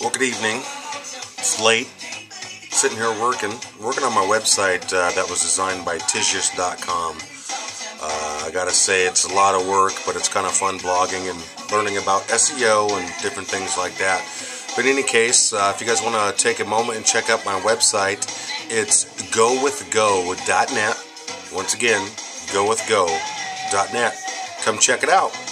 Well, good evening. It's late. Sitting here working, working on my website uh, that was designed by Tizish.com. Uh, I gotta say, it's a lot of work, but it's kind of fun blogging and learning about SEO and different things like that. But in any case, uh, if you guys want to take a moment and check out my website, it's gowithgo.net. Once again, gowithgo.net. Come check it out.